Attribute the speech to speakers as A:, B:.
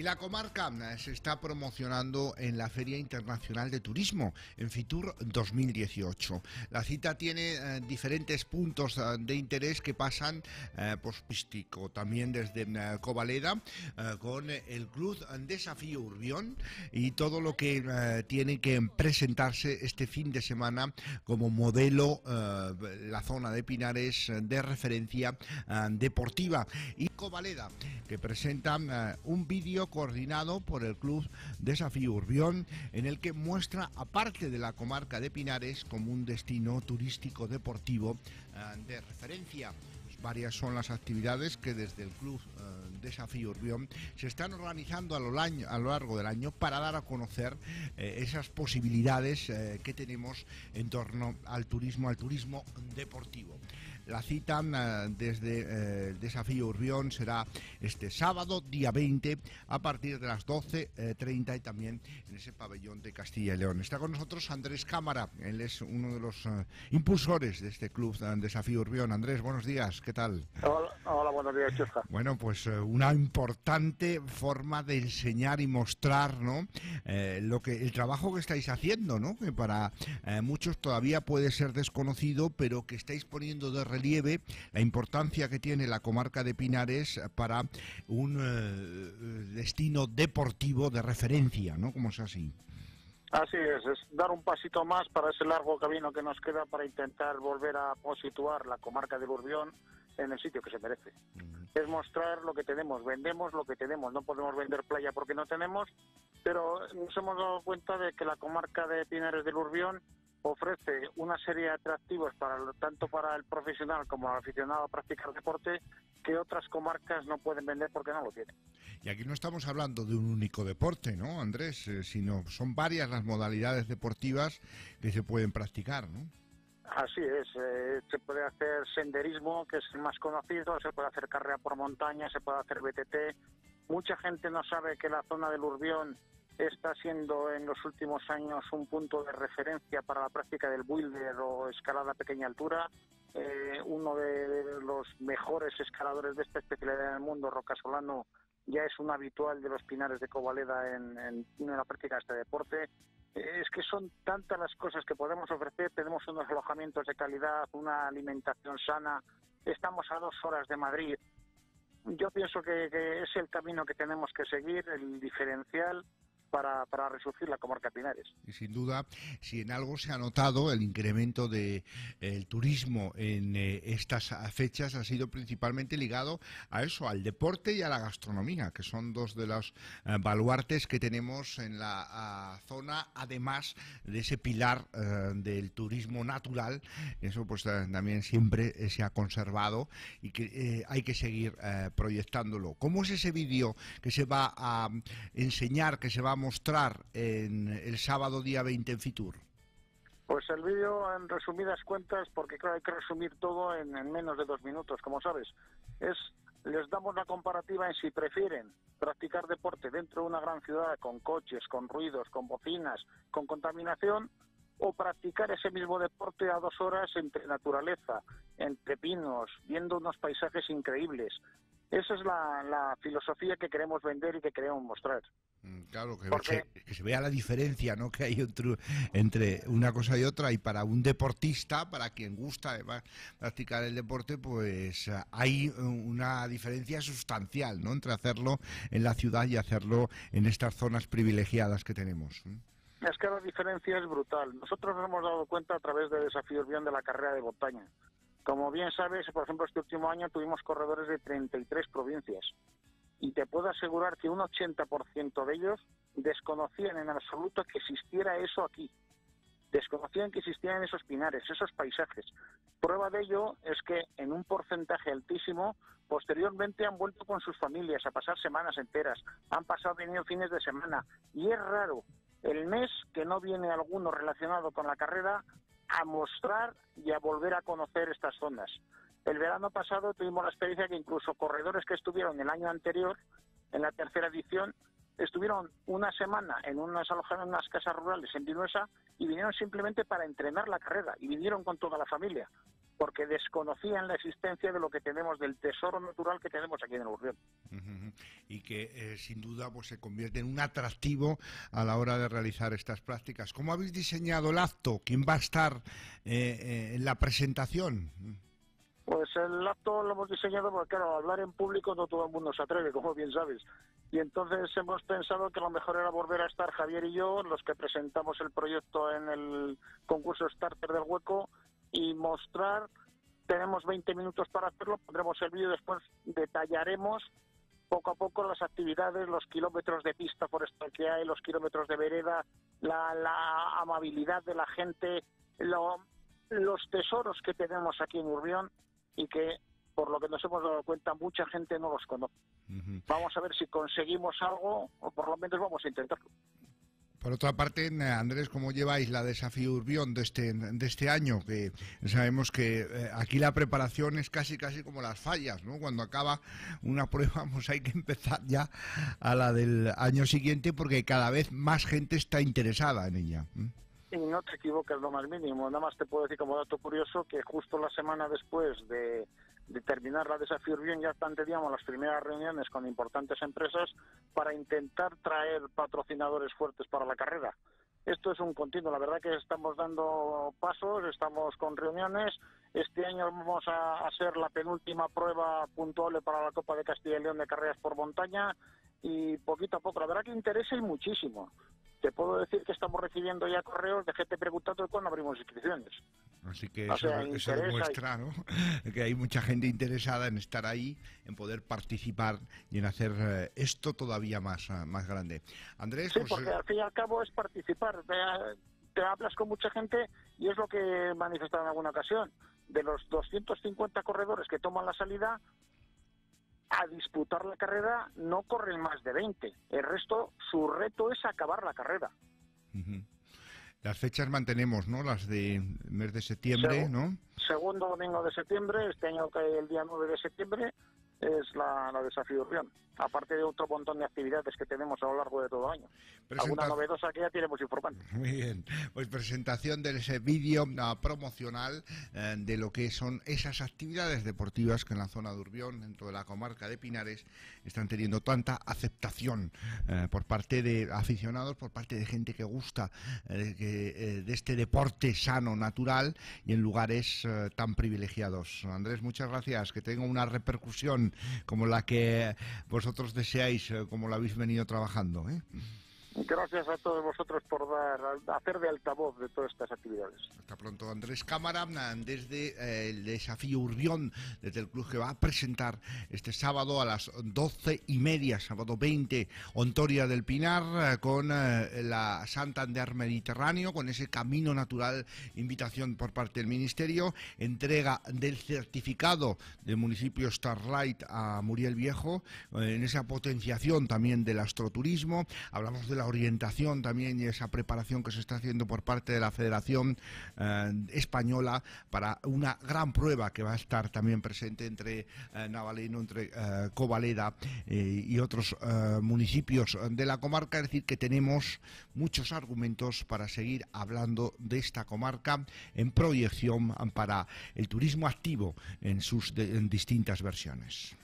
A: Y la comarca eh, se está promocionando en la Feria Internacional de Turismo, en Fitur 2018. La cita tiene eh, diferentes puntos eh, de interés que pasan por Pistico, también desde Covaleda, con el Club Desafío Urbión y todo lo que tiene que presentarse este fin de semana como modelo la zona de Pinares de referencia deportiva. Y Covaleda, que presenta un vídeo coordinado por el Club Desafío Urbión, en el que muestra, aparte de la comarca de Pinares, como un destino turístico deportivo eh, de referencia. Varias son las actividades que desde el Club eh, Desafío Urbión se están organizando a lo, largo del año para dar a conocer eh, esas posibilidades eh, que tenemos en torno al turismo, al turismo deportivo. La cita desde el Desafío Urbión será este sábado, día 20, a partir de las 12.30 y también en ese pabellón de Castilla y León. Está con nosotros Andrés Cámara, él es uno de los impulsores de este Club Desafío Urbión. Andrés, buenos días. ¿Qué tal?
B: Hola, buenos días.
A: Bueno, pues eh, una importante forma de enseñar y mostrar, ¿no? Eh, lo que el trabajo que estáis haciendo, ¿no? Que para eh, muchos todavía puede ser desconocido, pero que estáis poniendo de relieve la importancia que tiene la comarca de Pinares para un destino deportivo de referencia, ¿no? Como es así.
B: Así es, es dar un pasito más para ese largo camino que nos queda para intentar volver a situar la comarca del Urbión en el sitio que se merece. Es mostrar lo que tenemos, vendemos lo que tenemos, no podemos vender playa porque no tenemos, pero nos hemos dado cuenta de que la comarca de Pinares del Urbión ofrece una serie de atractivos para tanto para el profesional como el aficionado a practicar deporte que otras comarcas no pueden vender porque no lo tienen.
A: Y aquí no estamos hablando de un único deporte, ¿no, Andrés? Eh, sino son varias las modalidades deportivas que se pueden practicar, ¿no?
B: Así es, eh, se puede hacer senderismo, que es el más conocido, se puede hacer carrera por montaña, se puede hacer BTT. Mucha gente no sabe que la zona del Urbión está siendo en los últimos años un punto de referencia para la práctica del boulder o escalada a pequeña altura. Eh, uno de, los mejores escaladores de esta especialidad en el mundo, Roca Solano, ya es un habitual de los pinares de Covaleda en la práctica de este deporte es que son tantas las cosas que podemos ofrecer. Tenemos unos alojamientos de calidad, una alimentación sana. Estamos a dos horas de Madrid. Yo pienso que, que es el camino que tenemos que seguir, el diferencial para, para resurgir la comarca Pinares.
A: Y sin duda, si en algo se ha notado el incremento del de, turismo en eh, estas fechas ha sido principalmente ligado a eso, al deporte y a la gastronomía, que son dos de los eh, baluartes que tenemos en la zona, además de ese pilar eh, del turismo natural. Eso pues también siempre se ha conservado y que hay que seguir proyectándolo. ¿Cómo es ese vídeo que se va a enseñar, que se va a mostrar en el sábado día 20 en Fitur?
B: Pues el vídeo en resumidas cuentas, porque claro, hay que resumir todo en, menos de dos minutos, como sabes, es les damos la comparativa en si prefieren practicar deporte dentro de una gran ciudad con coches, con ruidos, con bocinas, con contaminación, o practicar ese mismo deporte a dos horas entre naturaleza, entre pinos, viendo unos paisajes increíbles. Esa es la, la filosofía que queremos vender y que queremos mostrar.
A: Mm, claro, que, se vea la diferencia ¿no? que hay entre una cosa y otra y para un deportista, para quien gusta practicar el deporte, pues hay una diferencia sustancial ¿no? entre hacerlo en la ciudad y hacerlo en estas zonas privilegiadas que tenemos.
B: Es que la diferencia es brutal. Nosotros nos hemos dado cuenta a través de desafíos bien de la carrera de montaña. Como bien sabes, por ejemplo, este último año tuvimos corredores de 33 provincias y te puedo asegurar que un 80% de ellos desconocían en absoluto que existiera eso aquí. Desconocían que existían esos pinares, esos paisajes. Prueba de ello es que en un porcentaje altísimo, posteriormente han vuelto con sus familias a pasar semanas enteras, han pasado venido fines de semana y es raro el mes que no viene alguno relacionado con la carrera a mostrar y a volver a conocer estas zonas. El verano pasado tuvimos la experiencia que incluso corredores que estuvieron el año anterior, en la tercera edición, estuvieron una semana en unas en unas casas rurales en Vinuesa y vinieron simplemente para entrenar la carrera y vinieron con toda la familia. Porque desconocían la existencia de lo que tenemos, del tesoro natural que tenemos aquí en el Urbión.
A: Y que eh, sin duda pues se convierte en un atractivo a la hora de realizar estas prácticas. ¿Cómo habéis diseñado el acto? ¿Quién va a estar eh, eh, en la presentación?
B: Pues el acto lo hemos diseñado porque, claro, hablar en público no todo el mundo se atreve, como bien sabes. Y entonces hemos pensado que lo mejor era volver a estar Javier y yo, los que presentamos el proyecto en el concurso Starter del Hueco, y mostrar. Tenemos 20 minutos para hacerlo, pondremos el vídeo, después detallaremos poco a poco las actividades, los kilómetros de pista forestal que hay, los kilómetros de vereda, la, amabilidad de la gente, los tesoros que tenemos aquí en Urbión y que, por lo que nos hemos dado cuenta, mucha gente no los conoce. Vamos a ver si conseguimos algo, o por lo menos vamos a intentarlo.
A: Por otra parte, Andrés, ¿cómo lleváis la desafío Urbión de este, de este año? Que sabemos que eh, aquí la preparación es casi casi como las fallas, ¿no? Cuando acaba una prueba, pues hay que empezar ya a la del año siguiente porque cada vez más gente está interesada en ella.
B: Y no te equivoques lo más mínimo. Nada más te puedo decir como dato curioso que justo la semana después de, de terminar la desafío bien ya teníamos las primeras reuniones con importantes empresas para intentar traer patrocinadores fuertes para la carrera. Esto es un continuo, la verdad que estamos dando pasos, estamos con reuniones. Este año vamos a hacer la penúltima prueba puntual para la Copa de Castilla y León de carreras por montaña y poquito a poco, la verdad que interesa y muchísimo te puedo decir que estamos recibiendo ya correos de gente preguntando cuándo abrimos inscripciones.
A: Así que eso, demuestra que hay mucha gente interesada en estar ahí, en poder participar y en hacer eh, esto todavía más, eh, más grande. Andrés,
B: sí, pues, porque eh, al fin y al cabo es participar. Te, hablas con mucha gente y es lo que manifestado en alguna ocasión. De los 250 corredores que toman la salida, a disputar la carrera no corren más de 20. El resto, su reto es acabar la carrera.
A: Las fechas mantenemos, ¿no? Las de mes de septiembre, ¿no?
B: Segundo domingo de septiembre, este año cae el día 9 de septiembre, es la, la desafío Urbión, aparte de otro montón de actividades que tenemos a lo largo de todo el año. Alguna novedosa que ya tenemos informando.
A: Muy bien, pues presentación de ese vídeo ah, promocional eh, de lo que son esas actividades deportivas que en la zona de Urbión, dentro de la comarca de Pinares, están teniendo tanta aceptación eh, por parte de aficionados, por parte de gente que gusta eh, de este deporte sano, natural y en lugares tan privilegiados. Andrés, muchas gracias, que tenga una repercusión como la que vosotros deseáis, eh, como la habéis venido trabajando. ¿eh?
B: Gracias a todos vosotros por dar, hacer de altavoz de todas estas actividades.
A: Hasta pronto, Andrés Cámara, desde eh, el desafío Urbión, desde el club que va a presentar este sábado a las doce y media, sábado 20, Ontoria del Pinar, eh, con eh, la Santander Mediterráneo, con ese camino natural, invitación por parte del Ministerio, entrega del certificado del municipio Starlight a Muriel Viejo, en esa potenciación también del astroturismo. Hablamos de la orientación también y esa preparación que se está haciendo por parte de la Federación eh, Española para una gran prueba que va a estar también presente entre eh, Navaleno, entre eh, Covaleda y otros municipios de la comarca. Es decir, que tenemos muchos argumentos para seguir hablando de esta comarca en proyección para el turismo activo en sus distintas versiones.